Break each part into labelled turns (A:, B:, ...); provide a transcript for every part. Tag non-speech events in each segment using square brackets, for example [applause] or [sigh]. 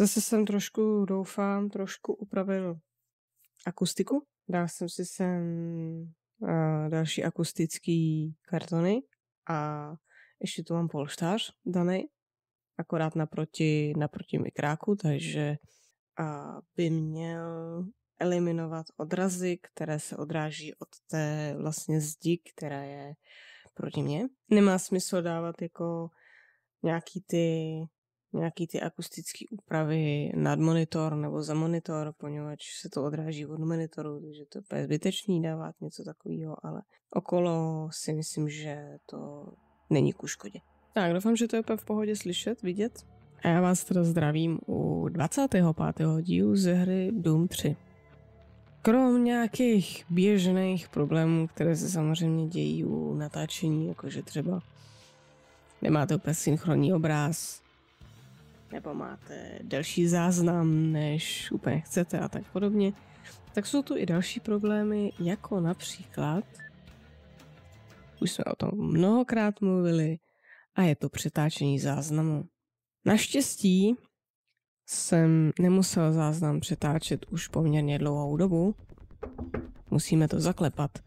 A: Zase jsem trošku, doufám, trošku upravil akustiku. Dal jsem si sem uh, další akustický kartony a ještě tu mám polštář daný, akorát naproti, naproti mikráku, takže uh, by měl eliminovat odrazy, které se odráží od té vlastně zdi, která je proti mně. Nemá smysl dávat jako nějaký ty nějaký ty akustické úpravy nad monitor nebo za monitor, poněvadž se to odráží od monitoru, takže to je zbytečný dávat něco takového, ale okolo si myslím, že to není ku škodě. Tak, doufám, že to je v pohodě slyšet, vidět. A já vás teda zdravím u 25. dílu ze hry Doom 3. Krom nějakých běžných problémů, které se samozřejmě dějí u natáčení, jakože třeba nemáte úplně synchronní obraz, nebo máte delší záznam, než úplně chcete a tak podobně, tak jsou tu i další problémy, jako například, už jsme o tom mnohokrát mluvili, a je to přetáčení záznamu. Naštěstí jsem nemusel záznam přetáčet už poměrně dlouhou dobu. Musíme to zaklepat.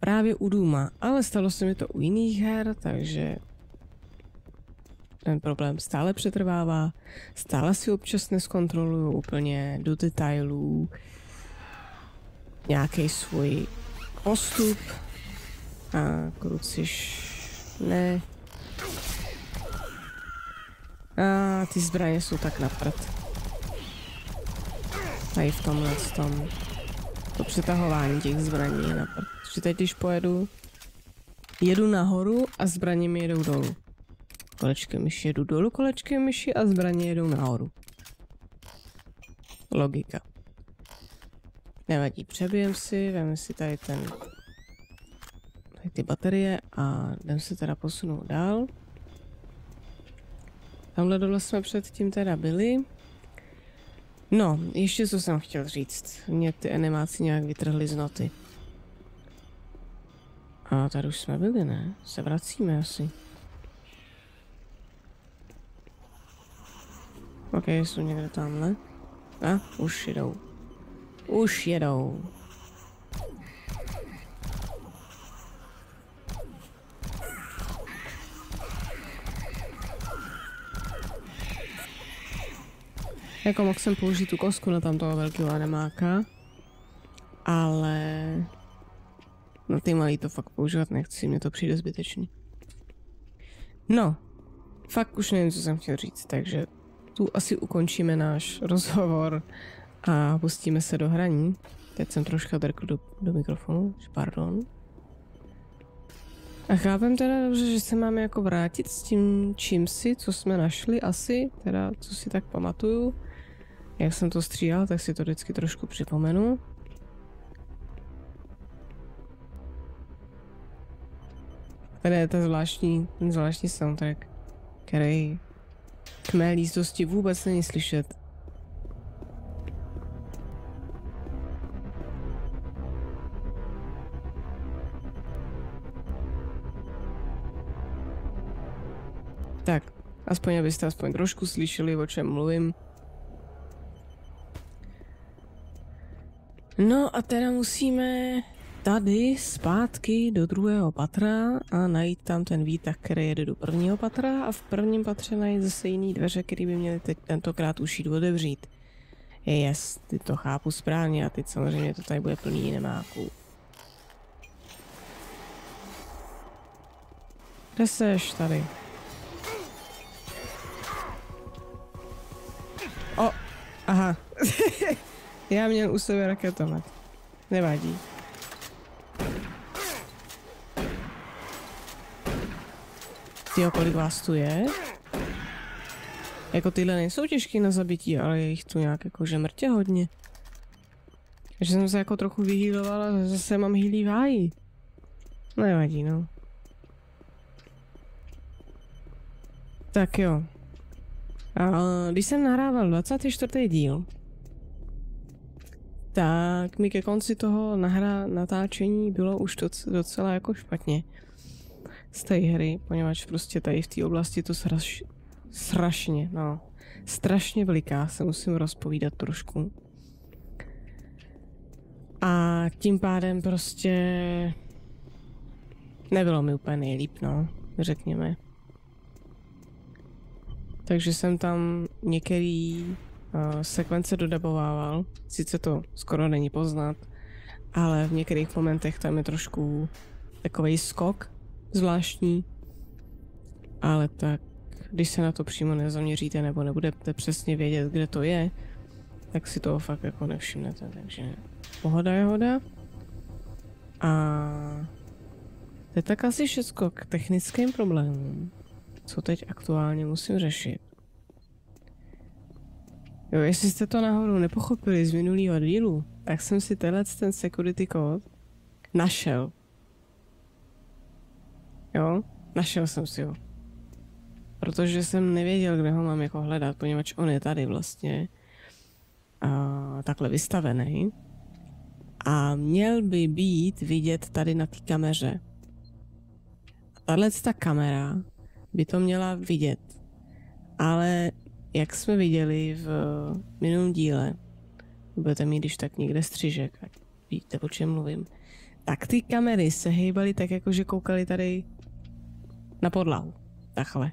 A: Právě u Duma, ale stalo se mi to u jiných her, takže ten problém stále přetrvává, stále si občas neskontroluju úplně do detailů nějaký svůj postup a kruciš ne. A ty zbraně jsou tak na prd. Tady v tomhle tom. To přetahování těch zbraní je na prd. Že teď když pojedu, jedu nahoru a zbraně mi jedou dolů. Kolečkem myši jedu dolů, kolečkem myši a zbraně jedou nahoru. Logika. Nevadí, přebijem si, veme si tady ten tady ty baterie a jdem se teda posunout dál. Tamhle dole jsme předtím teda byli. No, ještě co jsem chtěl říct. Mě ty animáci nějak vytrhly z noty. A tady už jsme byli, ne? Se vracíme asi. Ok, jsou někde tamhle. A, už jedou. Už jedou. Jako mohl jsem použít tu kosku na tam toho velkého anemáka, ale na ty malý to fakt používat nechci, mně to přijde zbytečný. No, fakt už nevím, co jsem chtěl říct, takže tu asi ukončíme náš rozhovor a pustíme se do hraní. Teď jsem trošku drkl do, do mikrofonu, pardon. A chápem teda dobře, že se máme jako vrátit s tím čím si, co jsme našli asi, teda co si tak pamatuju. Jak jsem to stříhal, tak si to vždycky trošku připomenu. Tady je ten zvláštní, ten zvláštní soundtrack, který k mé lístosti vůbec není slyšet. Tak, aspoň abyste aspoň trošku slyšeli, o čem mluvím. No a teda musíme tady zpátky do druhého patra a najít tam ten výtah, který jede do prvního patra a v prvním patře najít zase jiný dveře, který by měly teď tentokrát už jít otevřít. Yes, ty to chápu správně a teď samozřejmě to tady bude plný nemáků. Kde seš tady? O, aha. [laughs] Já měl u sebe raketomet. Nevadí. Tyjo, kolik vás tu je? Jako tyhle nejsou těžký na zabití, ale je jich tu nějak jako že mrtě hodně. Takže jsem se jako trochu vyhýlovala, zase mám hýlí v háji. Nevadí, no. Tak jo. A když jsem nahrával 24. díl, tak mi ke konci toho nahra natáčení bylo už docela jako špatně z té hry, poněvadž prostě tady v té oblasti to sraš, strašně, no, strašně veliká, se musím rozpovídat trošku. A tím pádem prostě nebylo mi úplně nejlíp, no, řekněme. Takže jsem tam některý uh, sekvence dodabovával, sice to skoro není poznat, ale v některých momentech tam je trošku takový skok zvláštní, ale tak když se na to přímo nezaměříte nebo nebudete přesně vědět, kde to je, tak si toho fakt jako nevšimnete, takže pohoda je hoda. A to je tak asi všechno k technickým problémům, co teď aktuálně musím řešit. Jo, jestli jste to náhodou nepochopili z minulého dílu, tak jsem si tenhle ten security code našel. Jo, našel jsem si ho. Protože jsem nevěděl, kde ho mám jako hledat, poněvadž on je tady vlastně a, takhle vystavený. A měl by být vidět tady na té kameře. Tahle ta kamera by to měla vidět. Ale jak jsme viděli v minulém díle, budete mít když tak někde střižek, ať víte, o čem mluvím, tak ty kamery se hejbaly tak, jako že koukali tady na podlahu. Takhle.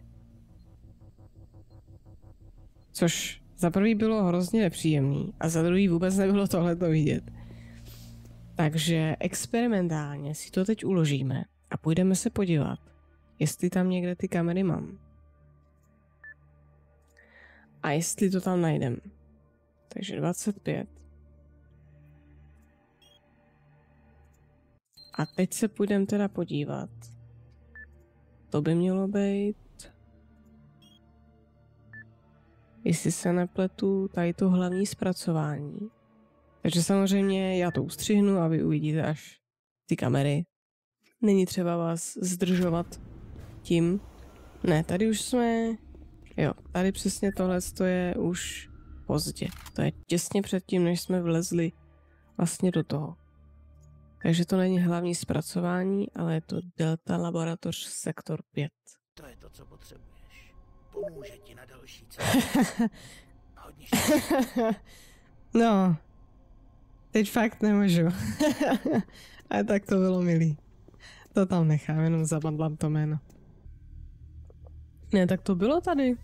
A: Což za prvý bylo hrozně nepříjemný a za druhý vůbec nebylo tohleto vidět. Takže experimentálně si to teď uložíme a půjdeme se podívat, jestli tam někde ty kamery mám. A jestli to tam najdem. Takže 25. A teď se půjdeme teda podívat. To by mělo být jestli se nepletu, tady to hlavní zpracování. Takže samozřejmě já to ustřihnu a vy uvidíte až ty kamery. Není třeba vás zdržovat tím. Ne, tady už jsme... Jo, tady přesně tohle je už pozdě. To je těsně před tím, než jsme vlezli vlastně do toho. Takže to není hlavní zpracování, ale je to Delta Laboratoř Sektor 5.
B: To je to, co potřebuji pomůže ti na další [laughs] cestě. Hodně
A: No, teď fakt nemůžu. [laughs] Ale tak to bylo milý. To tam nechám, jenom zabadlám to jméno. Ne, tak to bylo tady.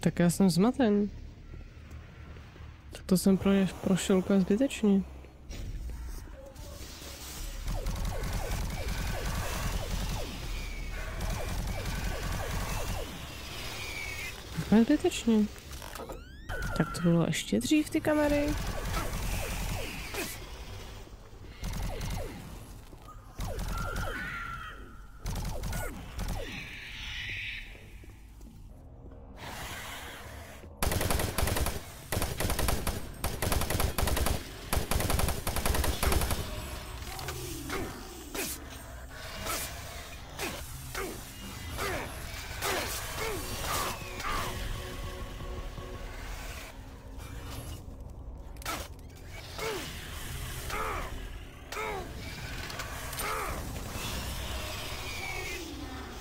A: Tak já jsem zmaten. Tak to jsem pro, prošel úplně zbytečně. Úplně zbytečně. Tak to bylo ještě dřív ty kamery.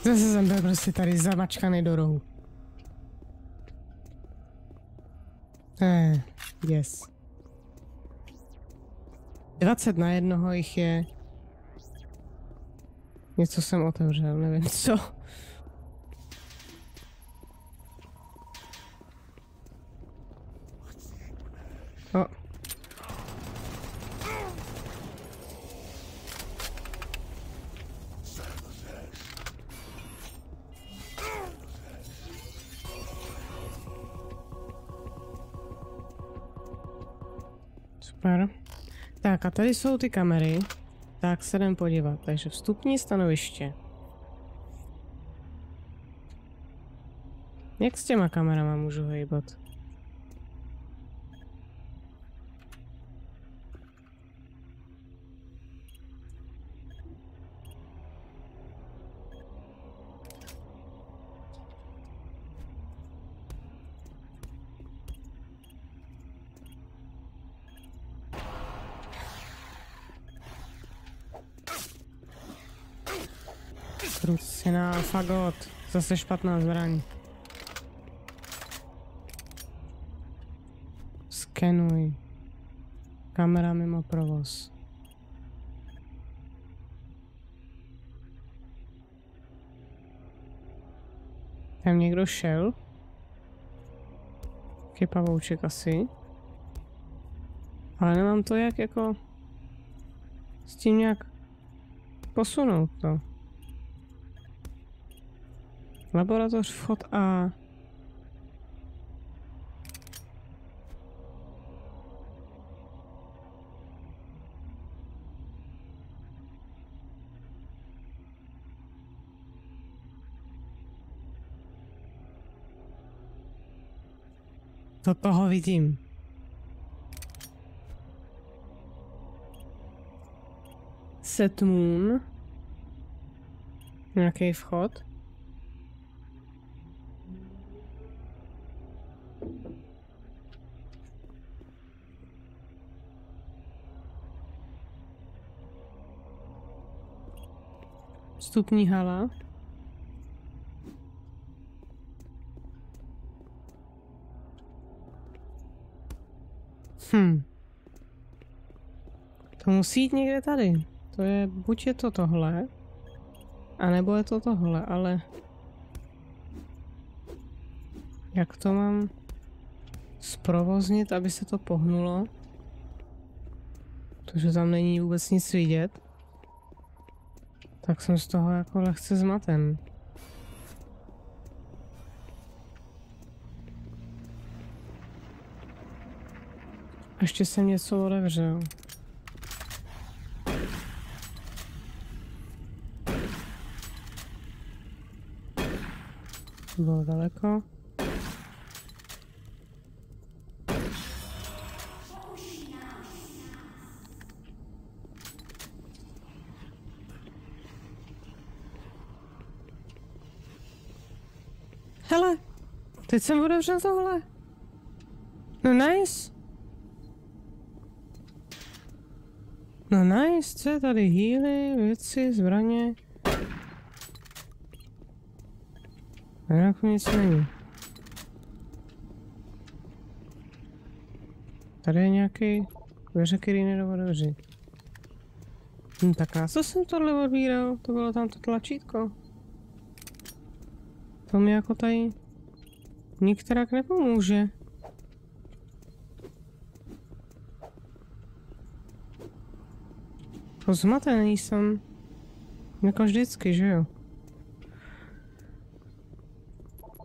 A: Zase jsem byl prostě tady zamačkaný do rohu. Eh, yes. 20 na jednoho jich je. Něco jsem otevřel, nevím co. O, Tak a tady jsou ty kamery. Tak se jdem podívat. Takže vstupní stanoviště. Jak s těma kamerama můžu hejbat? Ztrucená fagot. Zase špatná zbraň. Skenuj. Kamera mimo provoz. Tam někdo šel? Jaký pavouček asi. Ale nemám to jak jako s tím nějak posunout to. Laboratoř vchod A. To toho vidím. Set Moon. Nějaký vchod. Vstupní hala. Hm. To musí jít někde tady. To je, buď je to tohle, anebo je to tohle, ale... Jak to mám zprovoznit, aby se to pohnulo? Protože tam není vůbec nic vidět. Tak jsem z toho jako lehce zmaten. Ještě jsem něco otevřel. Bylo daleko. Teď jsem otevřel tohle. No nice. No nice, co je tady? Healy, věci, zbraně. Jinak nic není. Tady je nějaký dveře, který nedá otevřít. Hm, tak já co jsem tohle odbíral? To bylo tam to tlačítko. To mi jako tady nikterak nepomůže. To zmatený jsem. Jako vždycky, že jo?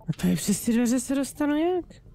A: A tady přes ty dveře se dostanu jak?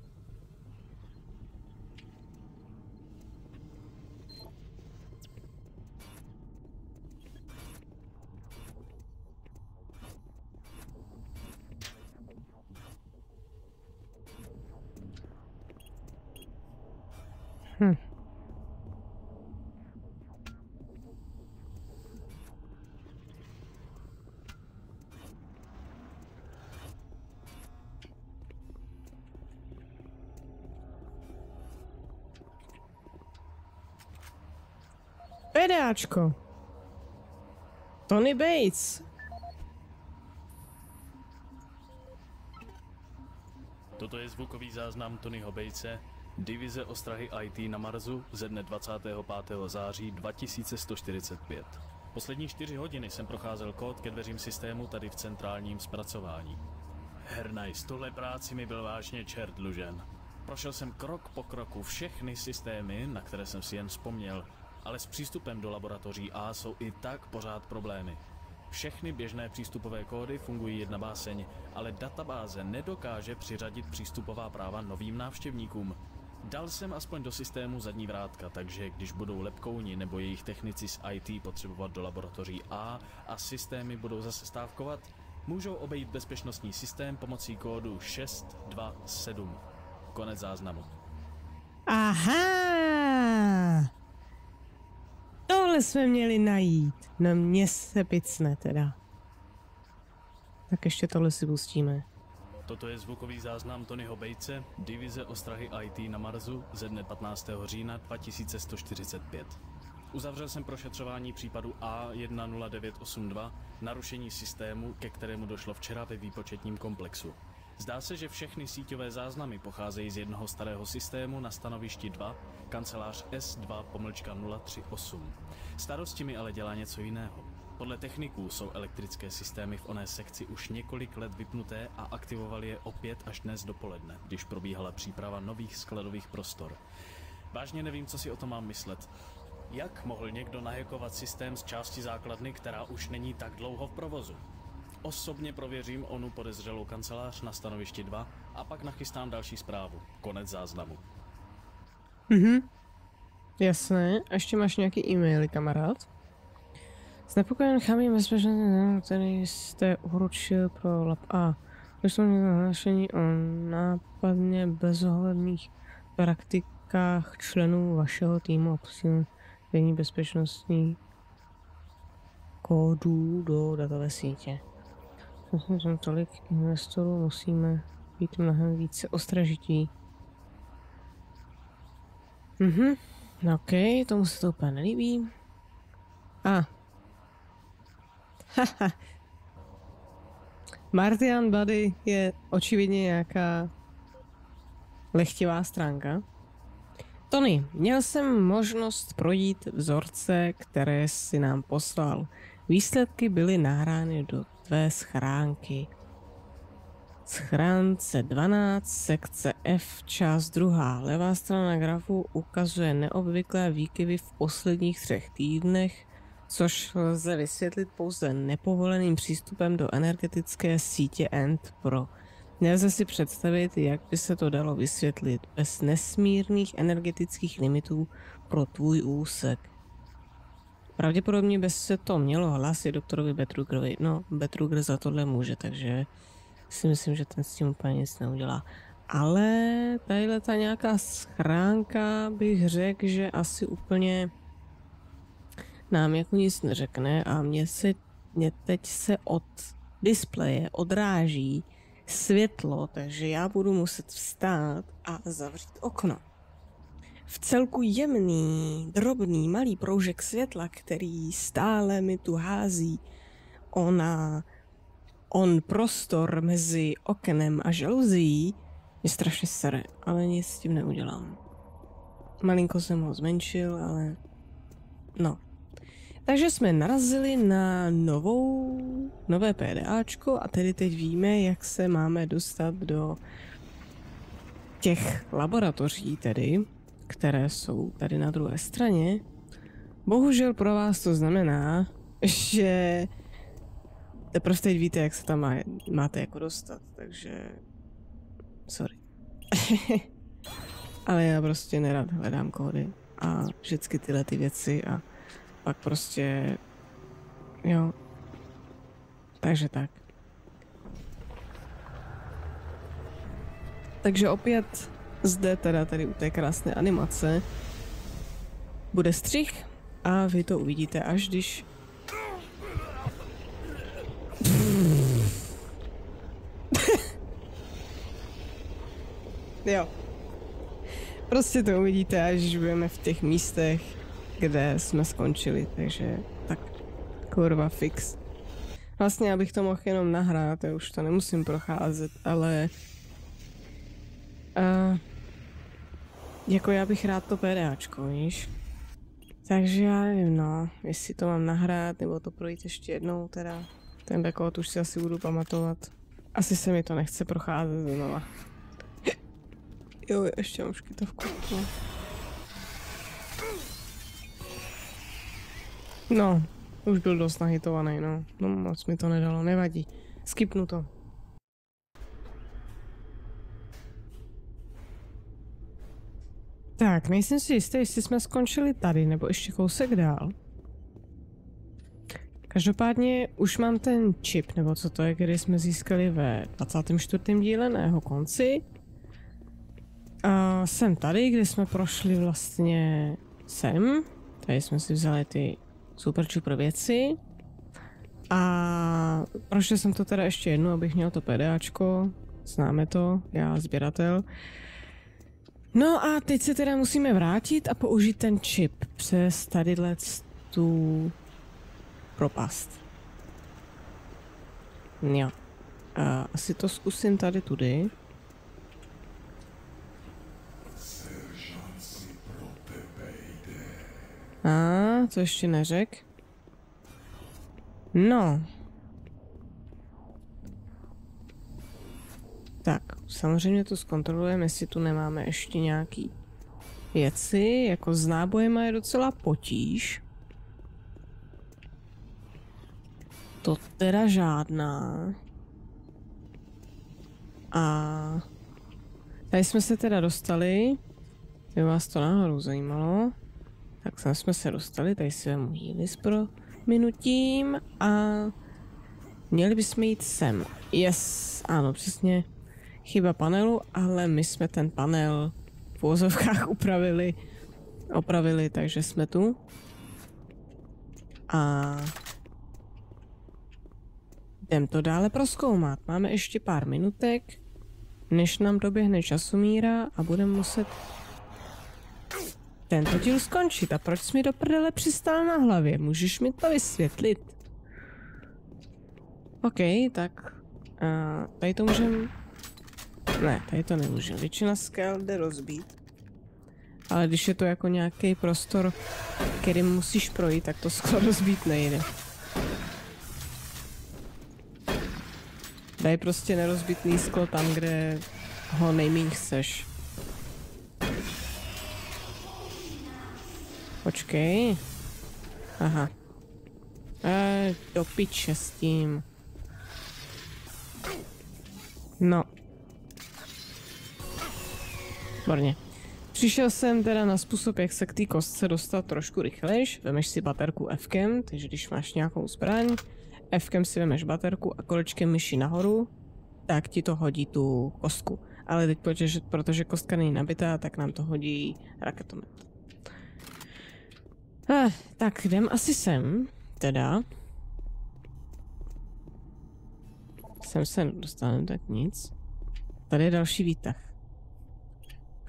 A: Pedáčko. Tony Bates.
C: Toto je zvukový záznam Tonyho Bejce, divize ostrahy IT na Marsu ze dne 25. září 2145. Poslední čtyři hodiny jsem procházel kód ke dveřím systému tady v centrálním zpracování. Hernajs, tohle práci mi byl vážně čert dlužen. Prošel jsem krok po kroku všechny systémy, na které jsem si jen vzpomněl, ale s přístupem do laboratoří A jsou i tak pořád problémy. Všechny běžné přístupové kódy fungují jedna báseň, ale databáze nedokáže přiřadit přístupová práva novým návštěvníkům. Dal jsem aspoň do systému zadní vrátka, takže když budou lepkouni nebo jejich technici z IT potřebovat do laboratoří A a systémy budou zase stávkovat, můžou obejít bezpečnostní systém pomocí kódu 627. Konec záznamu.
A: Aha! Tohle jsme měli najít. No mě se picne teda. Tak ještě tohle si pustíme.
C: Toto je zvukový záznam Tonyho Bejce, divize ostrahy IT na Marsu ze dne 15. října 2145. Uzavřel jsem prošetřování případu A10982, narušení systému, ke kterému došlo včera ve výpočetním komplexu. Zdá se, že všechny síťové záznamy pocházejí z jednoho starého systému na stanovišti 2, kancelář S2 pomlčka 038. Starosti mi ale dělá něco jiného. Podle techniků jsou elektrické systémy v oné sekci už několik let vypnuté a aktivovali je opět až dnes dopoledne, když probíhala příprava nových skladových prostor. Vážně nevím, co si o tom mám myslet. Jak mohl někdo nahekovat systém z části základny, která už není tak dlouho v provozu? Osobně prověřím onu podezřelou kancelář na stanovišti 2 a pak nachystám další zprávu. Konec záznamu.
A: Mhm. Jasné. A ještě máš nějaký e-maily, kamarád? Znepokojen chámím bezpečnost, který jste uručil pro lab A. Došlo mi nahlášení o nápadně bezohledných praktikách členů vašeho týmu a posílení bezpečnostní kódů do datové sítě. Myslím, že tolik investorů musíme být mnohem více ostražití. Mhm, ok, tomu se to úplně nelíbí. A. Haha. Martian Buddy je očividně nějaká lechtivá stránka. Tony, měl jsem možnost projít vzorce, které si nám poslal. Výsledky byly nahrány do tvé schránky. Schránce 12, sekce F, část druhá. Levá strana grafu ukazuje neobvyklé výkyvy v posledních třech týdnech, což lze vysvětlit pouze nepovoleným přístupem do energetické sítě END Pro. Nelze si představit, jak by se to dalo vysvětlit bez nesmírných energetických limitů pro tvůj úsek. Pravděpodobně by se to mělo hlásit doktorovi Betrugerovi. No, Betruger za tohle může, takže si myslím, že ten s tím úplně nic neudělá. Ale tadyhle ta nějaká schránka bych řekl, že asi úplně nám jako nic neřekne a mě se mě teď se od displeje odráží světlo, takže já budu muset vstát a zavřít okno. V celku jemný, drobný, malý proužek světla, který stále mi tu hází ona, on prostor mezi oknem a žaluzí, je strašně sere, ale nic s tím neudělám. Malinko jsem ho zmenšil, ale no. Takže jsme narazili na novou, nové PDAčko a tedy teď víme, jak se máme dostat do těch laboratoří tedy, které jsou tady na druhé straně. Bohužel pro vás to znamená, že teprve teď víte, jak se tam má, máte jako dostat, takže sorry. [laughs] Ale já prostě nerad hledám kódy a vždycky tyhle ty věci a pak prostě, jo. Takže tak. Takže opět zde teda tady u té krásné animace bude střih a vy to uvidíte až když [laughs] jo. Prostě to uvidíte, až budeme v těch místech, kde jsme skončili, takže tak kurva fix. Vlastně, abych to mohl jenom nahrát, já už to nemusím procházet, ale uh, jako já bych rád to PDAčko, víš? Takže já nevím, no, jestli to mám nahrát, nebo to projít ještě jednou, teda ten backot už si asi budu pamatovat. Asi se mi to nechce procházet znova. [laughs] jo, ještě mám škytovku. No. no, už byl dost nahitovaný, no. No moc mi to nedalo, nevadí. Skipnu to. Tak, nejsem si jistý, jestli jsme skončili tady, nebo ještě kousek dál. Každopádně už mám ten čip, nebo co to je, který jsme získali ve 24. díle na jeho konci. A jsem tady, kde jsme prošli vlastně sem. Tady jsme si vzali ty super super věci. A prošel jsem to teda ještě jednou, abych měl to PDAčko. Známe to, já sběratel. No a teď se teda musíme vrátit a použít ten čip přes tadyhle tu propast. Jo. A asi to zkusím tady tudy. A, co ještě neřek? No. Tak, samozřejmě to zkontrolujeme, jestli tu nemáme ještě nějaký věci, jako s nábojema je docela potíž. To teda žádná. A tady jsme se teda dostali, kdyby vás to náhodou zajímalo, tak sem jsme se dostali, tady si vemu healis pro minutím a měli bychom jít sem. Yes, ano, přesně. Chyba panelu, ale my jsme ten panel v úvozovkách [laughs] upravili, opravili, takže jsme tu. A jdem to dále proskoumat. Máme ještě pár minutek, než nám doběhne časomíra a budeme muset tento díl skončit. A proč jsi mi do prdele přistál na hlavě? Můžeš mi to vysvětlit? OK, tak uh, tady to můžem... Ne, tady to nemůžem. Většina skal jde rozbít. Ale když je to jako nějaký prostor, který musíš projít, tak to skoro rozbít nejde. Daj prostě nerozbitný sklo tam, kde ho nejméně chceš. Počkej. Aha. E, do piče s tím. No. Výborně. Přišel jsem teda na způsob, jak se k té kostce dostat trošku rychlejš. Vemeš si baterku f takže když máš nějakou zbraň, f si vemeš baterku a kolečkem myši nahoru, tak ti to hodí tu kostku. Ale teď, protože, protože kostka není nabitá, tak nám to hodí raketomet. Eh, tak jdem asi sem, teda. Sem se nedostaneme, tak nic. Tady je další výtah.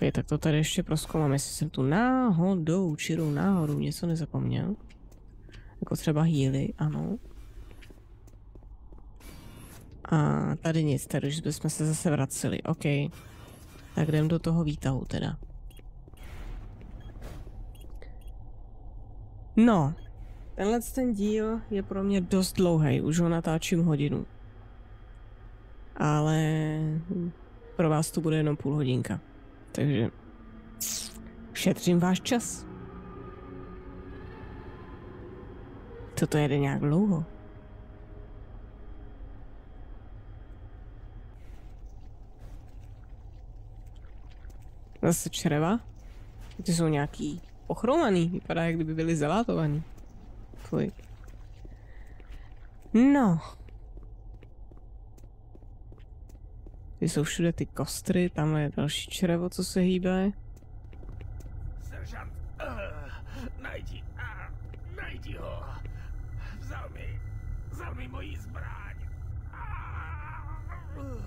A: Ok, tak to tady ještě proskoumám, jestli jsem tu náhodou, čirou náhodou něco nezapomněl. Jako třeba healy, ano. A tady nic, tady už bychom se zase vraceli, ok. Tak jdem do toho výtahu teda. No, tenhle ten díl je pro mě dost dlouhý, už ho natáčím hodinu. Ale pro vás to bude jenom půl hodinka. Takže šetřím váš čas. Co to jede nějak dlouho? Zase čreva? Ty jsou nějaký ochromaný. Vypadá, jak kdyby byly zelátovaný. Fuj. No. Ty jsou všude ty kostry, tamhle je další črevo, co se hýbe.
B: Seržant, uh, najdi, uh, najdi ho. Vzal mi, vzal mi moji zbraň. Uh,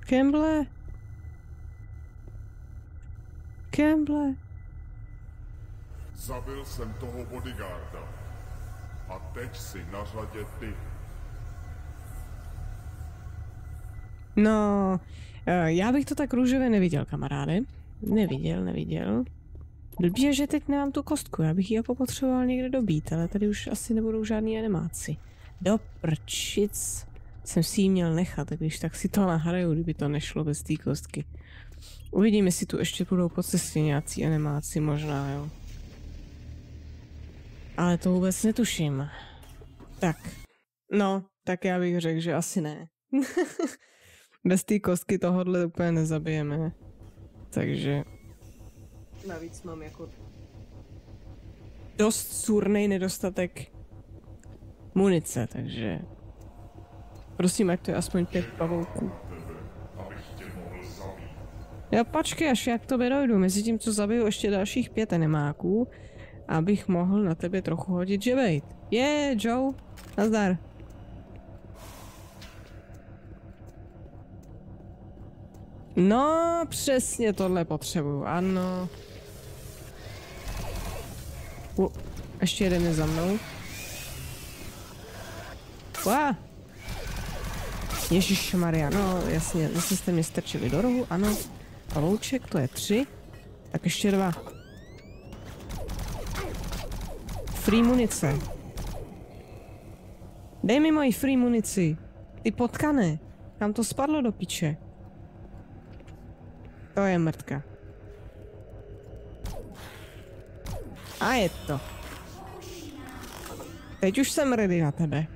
A: Kemble? Kemble?
D: Zabil jsem toho bodyguarda. A teď si na řadě ty.
A: No, eh, já bych to tak růžově neviděl, kamaráde. Neviděl, neviděl. Blbý je, že teď nemám tu kostku, já bych ji jako potřeboval někde dobít, ale tady už asi nebudou žádný animáci. Do prčic jsem si ji měl nechat, když tak si to nahraju, kdyby to nešlo bez té kostky. Uvidíme, jestli tu ještě budou po cestě nějací animáci, možná, jo. Ale to vůbec netuším. Tak, no, tak já bych řekl, že asi ne. [laughs] Bez té kostky tohohle úplně nezabijeme. Takže... Navíc mám jako dost surný nedostatek munice, takže... Prosím, ať to je aspoň pět pavouků. Jo, počkej, až jak to dojdu. Mezi tím, co zabiju ještě dalších pět enemáků, abych mohl na tebe trochu hodit žebejt. Je, yeah, Joe, nazdar. No, přesně tohle potřebuju, ano. U, ještě jeden je za mnou. Ua. Ježíš Maria, no jasně, zase jste mě strčili do rohu, ano. A louček, to je tři. Tak ještě dva. Free munice. Dej mi moji free munici. Ty potkané. Kam to spadlo do piče? To je mrtka. A je to. Teď už jsem ready na tebe.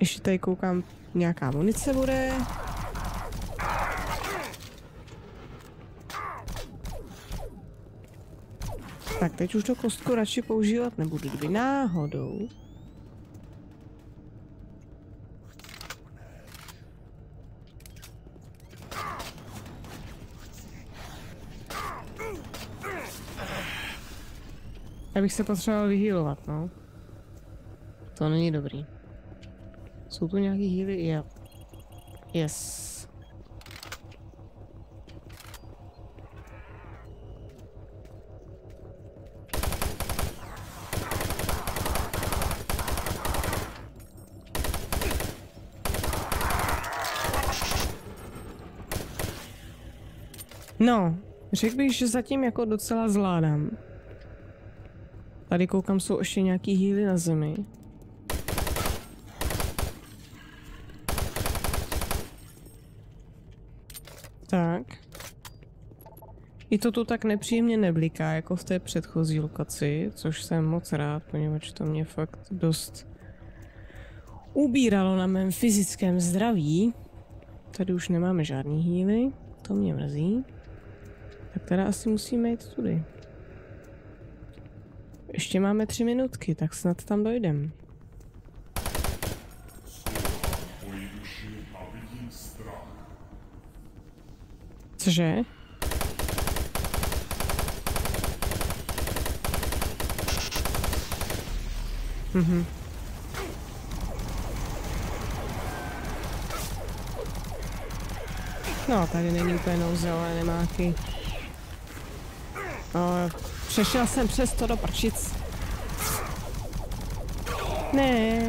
A: Ještě tady koukám, nějaká munice bude. Tak teď už to kostku radši používat nebudu, kdyby náhodou. Já bych se potřeboval vyhýlovat, no. To není dobrý. Jsou tu nějaký healy? Jo. Yes. No, řekl bych, že zatím jako docela zvládám. Tady koukám, jsou ještě nějaký healy na zemi. Tak. I to tu tak nepříjemně nebliká, jako v té předchozí lokaci, což jsem moc rád, poněvadž to mě fakt dost ubíralo na mém fyzickém zdraví. Tady už nemáme žádný healy, to mě mrzí. Tak teda asi musíme jít tudy. Ještě máme tři minutky, tak snad tam dojdem. Cože? Mhm. No, tady není úplně nouze, ale nemáky. No, přešel jsem přes to do prčic. Ne.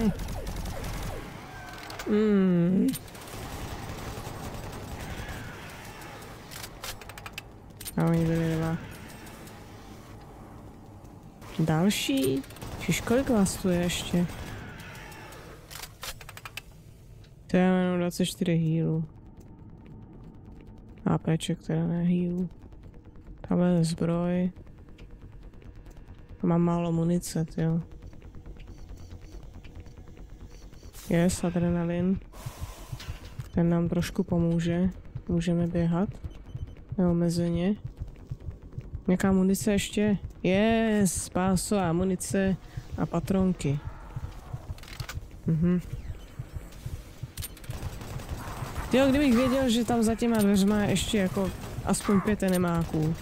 A: Hmm. A oni byli dva. Další? Čiž kolik vás tu je ještě? To je jenom 24 healů. APček teda ne healů. Je zbroj. Mám málo munice, jo. Yes, adrenalin. Ten nám trošku pomůže. Můžeme běhat. Neomezeně. Nějaká munice ještě? Yes, pásová munice a patronky. Mhm. Jo, kdybych věděl, že tam za těma dveřma je ještě jako aspoň pět enemáků.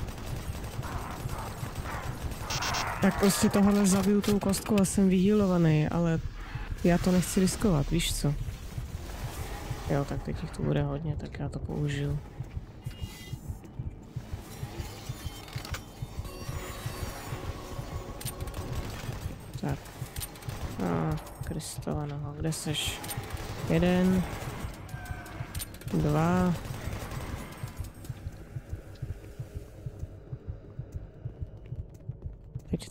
A: Tak prostě tohle zabiju tou kostkou a jsem vyhýlovaný, ale já to nechci riskovat, víš co? Jo, tak teď jich tu bude hodně, tak já to použiju. Tak. A, Kristova noho, kde seš? Jeden. Dva.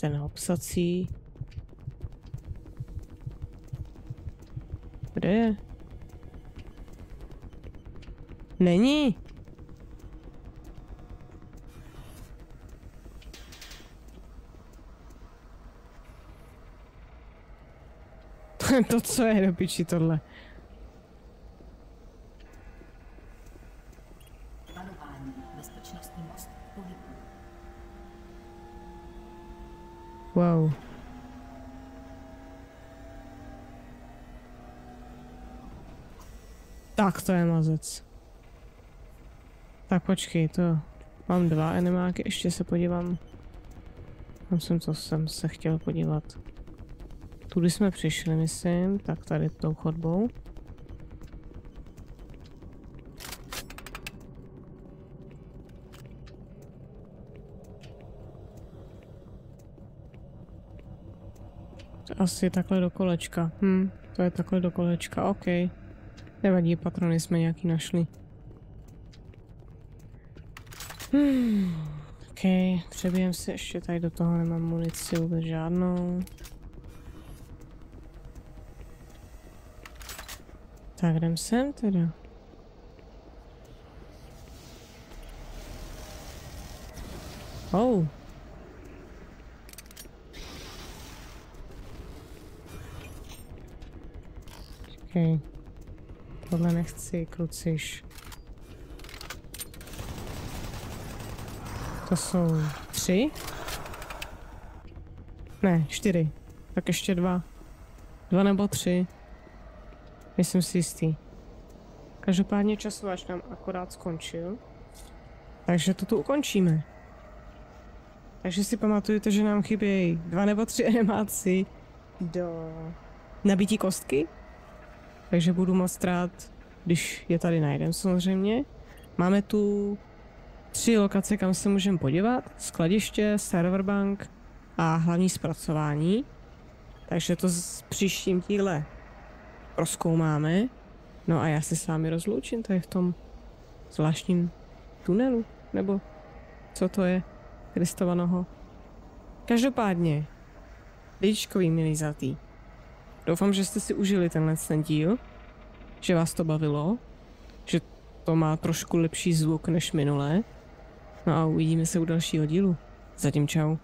A: Ten obsací. Kde je? Není. [laughs] to co je do piči tohle? Wow. Tak to je mazec. Tak počkej, to mám dva animáky, ještě se podívám. Tam jsem to jsem se chtěl podívat. Tudy jsme přišli, myslím, tak tady tou chodbou. Asi takhle do kolečka. Hm, to je takhle do kolečka, OK. Nevadí, patrony jsme nějaký našli. Hmm, OK, přebijem si ještě tady do toho, nemám munici vůbec žádnou. Tak jdem sem teda. Oh. Okay. Tohle nechci, kluciš. To jsou tři? Ne, čtyři. Tak ještě dva. Dva nebo tři. Myslím si jistý. Každopádně časovač nám akorát skončil. Takže to tu ukončíme. Takže si pamatujte, že nám chybějí dva nebo tři [laughs] animáci do nabití kostky. Takže budu moc rád, když je tady najdem samozřejmě. Máme tu tři lokace, kam se můžeme podívat. Skladiště, serverbank a hlavní zpracování. Takže to s příštím díle proskoumáme. No a já se s vámi rozloučím tady v tom zvláštním tunelu, nebo co to je, Kristovanoho. Každopádně, lidičkový milí zlatý, doufám, že jste si užili tenhle ten díl, že vás to bavilo, že to má trošku lepší zvuk než minulé. No a uvidíme se u dalšího dílu. Zatím čau.